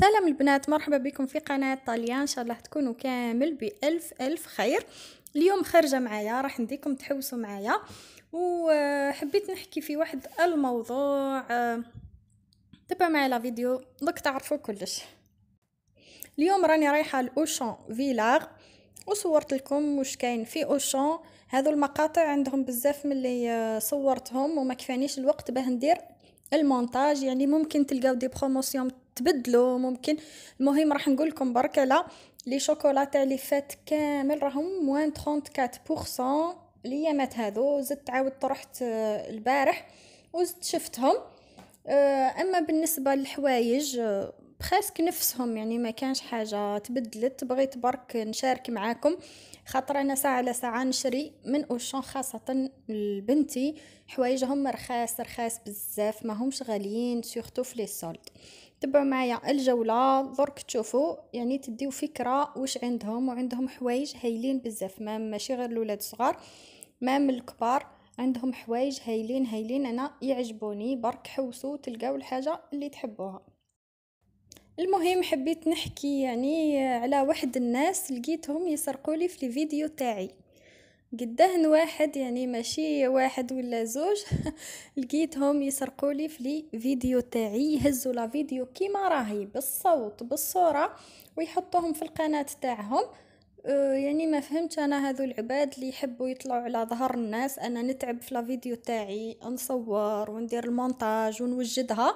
سلام البنات مرحبا بكم في قناة طاليان إن شاء الله تكونوا كامل بألف ألف خير. اليوم خارجة معايا راح نديكم تحوسوا معايا. وحبيت نحكي في واحد الموضوع تبع معايا لا فيديو دوك تعرفوا كلش. اليوم راني رايحة لأوشان فيلاغ وصورت لكم واش كاين في أوشان. هذو المقاطع عندهم بزاف ملي صورتهم وما كفانيش الوقت باه ندير المونتاج. يعني ممكن تلقاو des promotions تبدلوا ممكن. المهم راح نقول لكم برك على les chocolats تاع les fêtes كامل راهم moins 34% الايامات هذو زدت عاودت رحت آه، البارح وزدت شفتهم. آه، أما بالنسبة للحوايج آه، presque نفسهم يعني ما كانش حاجة تبدلت. بغيت برك نشارك معاكم. خاطر أنا ساعة على ساعة نشري من Auchan خاصة لبنتي. حوايجهم رخاص رخاص بزاف ما همش غاليين surtout في les soldes تبعوا معايا الجولة درك تشوفوا يعني تديو فكرة واش عندهم وعندهم حوايج هايلين بزاف ما ماشي غير الاولاد الصغار même الكبار عندهم حوايج هايلين هايلين أنا يعجبوني برك حوسوا تلقاو الحاجة اللي تحبوها. المهم حبيت نحكي يعني على واحد الناس لقيتهم يسرقوا لي في الفيديو تاعي. قداه من واحد يعني ماشي واحد ولا زوج. لقيتهم يسرقوا les vidéos تاعي يهزوا la vidéo كيما راهي بالصوت بالصورة ويحطوهم في القناة تاعهم. أه، يعني ما فهمتش أنا هذو العباد اللي يحبوا يطلعوا على ظهر الناس أنا نتعب في la vidéo تاعي نصور وندير المونتاج ونوجدها.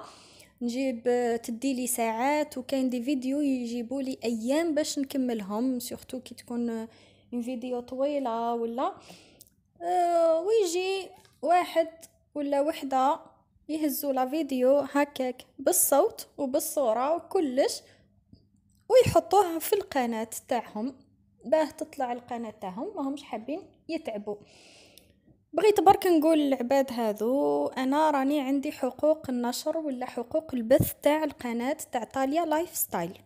نجيب تدي لي ساعات وكاين des vidéos يجيبوا لي أيام باش نكملهم surtout كي تكون فيديو طويلة ولا أه ويجي واحد ولا وحدة يهزوا la vidéo هكاك بالصوت وبالصورة وكلش ويحطوها في القناة تاعهم. باه تطلع القناة تاعهم ما همش حابين يتعبوا. بغيت برك نقول للعباد هذو أنا راني عندي حقوق النشر ولا حقوق البث تاع القناة تاع طاليا لايف ستايل.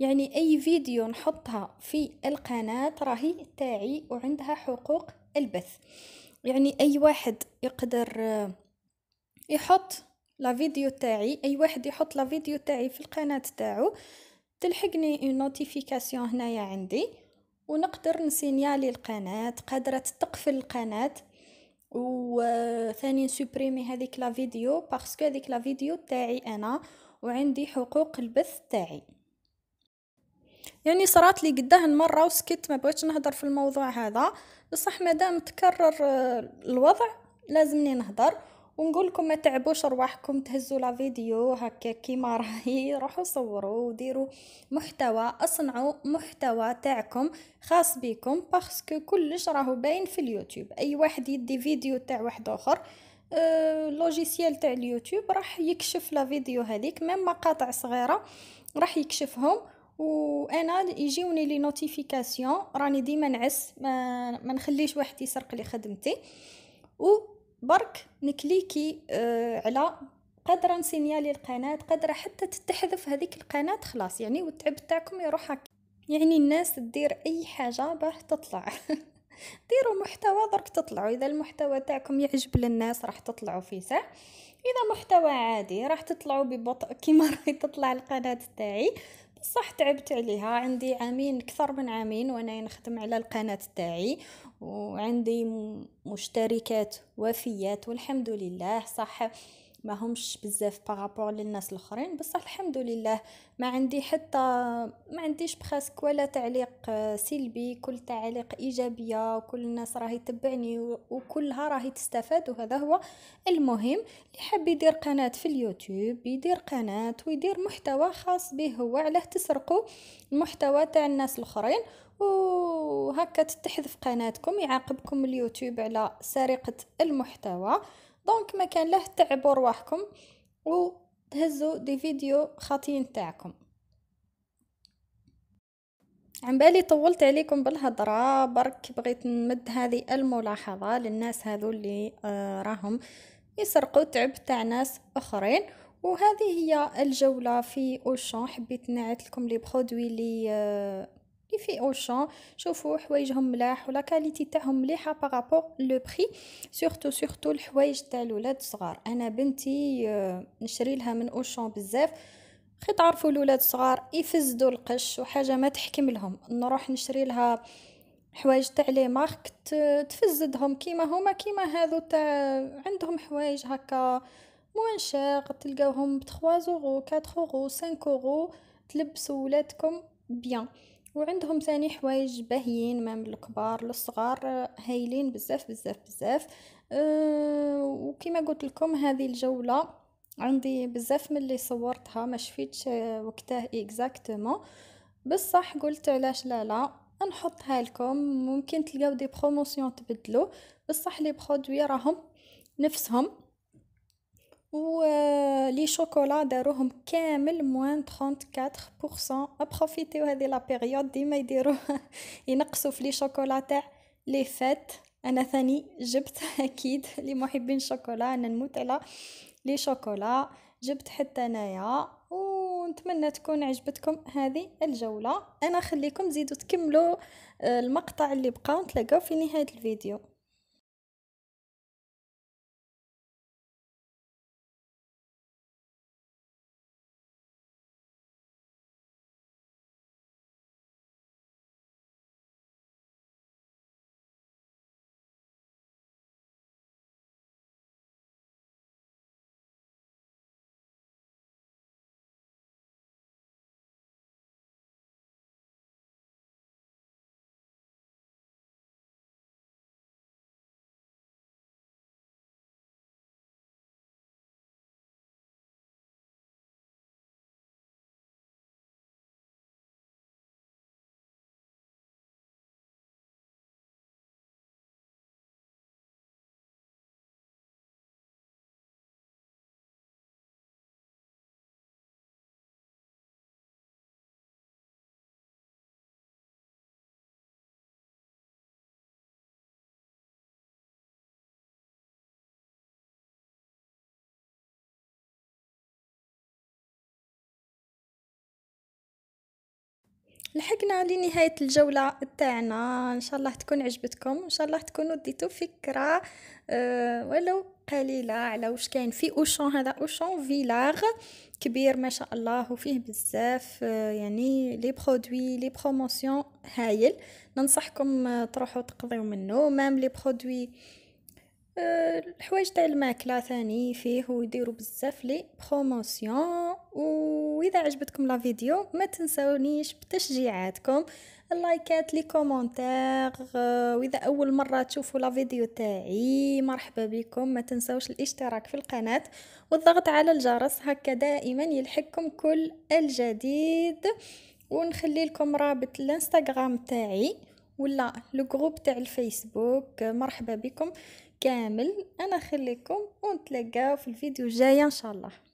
يعني أي فيديو نحطها في القناة راهي تاعي وعندها حقوق البث. يعني أي واحد يقدر آه، يحط la vidéo تاعي أي واحد يحط لا فيديو تاعي في القناة تاعو تلحقني notification هنايا عندي ونقدر ن signaler القناه قادرة تقفل القناة وثاني supprimer هذيك la vidéo parce que هذيك la vidéo تاعي أنا وعندي حقوق البث تاعي. يعني صرات لي قداه مرة وسكت ما بغيتش نهضر في الموضوع هذا. بصح مادام تكرر الوضع لازمني نهضر. ونقول لكم ما تعبوش رواحكم تهزوا la vidéo هكا كيما راهي. روحوا صوروا وديروا محتوى اصنعوا محتوى تاعكم خاص بكم parce que كلش راهو باين في اليوتيوب. أي واحد يدي فيديو تاع واحد آخر أه logiciel تاع اليوتيوب راح يكشف la vidéo هذيك même مقاطع صغيرة راح يكشفهم. وأنا يجيوني les notifications راني ديما نعس ما, ما نخليش واحد يسرق لي خدمتي. و برك ن cliquer آه على قادره ن signaler القناة قادره حتى تتحذف هذيك القناة خلاص يعني والتعب تاعكم يروح يعني الناس تدير أي حاجة باه تطلع. ديروا محتوى درك تطلعوا. إذا المحتوى تاعكم يعجب للناس راح تطلعوا فيه صح؟ إذا محتوى عادي راح تطلعوا ببطء كيما راهي تطلع القناة تاعي. بصح تعبت عليها. عندي عامين أكثر من عامين وأنا نخدم على القناة تاعي وعندي مشتركات وفيات والحمد لله. صح ما همش بزاف بارابور للناس الاخرين بصح الحمد لله ما عندي حتى ما عنديش بخاسك ولا تعليق سلبي كل تعليق إيجابية وكل الناس راهي تبعني وكلها راهي تستفاد وهذا هو المهم. اللي حاب يدير قناة في اليوتيوب يدير قناة ويدير محتوى خاص به هو علاه تسرقوا المحتوى تاع الناس الاخرين. وهكا تتحذف قناتكم يعاقبكم اليوتيوب على سرقة المحتوى. donc ما كان له تعبوا رواحكم وتهزوا des vidéos خاطين تاعكم. على بالي طولت عليكم بالهضرة برك بغيت نمد هذه الملاحظة للناس هذو اللي آه راهم يسرقوا تعب تاع ناس أخرين. وهذه هي الجولة في Auchan حبيت نعت لكم les produits اللي آه لي في Auchan شوفوا حوايجهم ملاح و la qualité تاعهم مليحه par rapport le prix surtout surtout الحوايج تاع الولاد الصغار أنا بنتي نشري لها من Auchan بزاف خي تعرفوا الولاد الصغار يفزدوا القش وحاجه ما تحكم لهم نروح نشري لها حوايج تاع les marques تفزدهم كيما هما كيما هذو تاع عندهم حوايج هكا moins cher تلقاوهم ب 3 اورو 4 اورو 5 اورو تلبسوا ولادكم bien وعندهم ثاني حوايج باهيين من الكبار للصغار هايلين بزاف بزاف بزاف. أه وكما قلت لكم هذه الجولة عندي بزاف من اللي صورتها ما شفيتش وقتها exactement بصح قلت علاش لا لا. نحطها لكم. ممكن تلقاو des promotions تبدلو. بصح les produits راهم نفسهم. و les chocolats داروهم كامل moins 34% profitez هذه la période ديما يديروا ينقصوا في les chocolats تاع les fêtes أنا ثاني جبت أكيد لمحبين الشوكولا أنا نموت على لي شوكولا. جبت حتى أنايا. ونتمنى تكون عجبتكم هذه الجولة. أنا خليكم تزيدوا تكملوا المقطع اللي بقى. نتلاقاو في نهاية الفيديو. لحقنا لنهاية الجولة تاعنا. إن شاء الله تكون عجبتكم. إن شاء الله تكونوا ديتو فكرة أه ولو قليلة على واش كاين في Auchan هذا Auchan Villars كبير ما شاء الله وفيه بزاف أه يعني les produits les promotions هايل. ننصحكم تروحوا تقضيو منه. même les produits الحوايج تاع الماكلة ثاني فيه ويديروا بزاف les promotions وإذا عجبتكم la vidéo ما تنسونيش بتشجيعاتكم اللايكات les commentaires وإذا أول مرة تشوفوا la vidéo تاعي مرحبا بكم ما تنسوش الاشتراك في القناة والضغط على الجرس هكا دائما يلحقكم كل الجديد. ونخلي لكم رابط الانستغرام تاعي ولا le groupe تاع الفيسبوك. مرحبا بكم كامل. أنا خليكم ونتلاقاو في الفيديو الجاي إن شاء الله.